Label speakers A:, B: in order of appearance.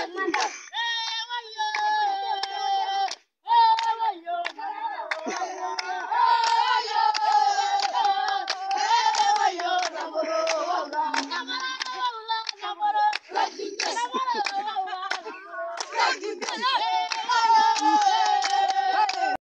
A: Yeah.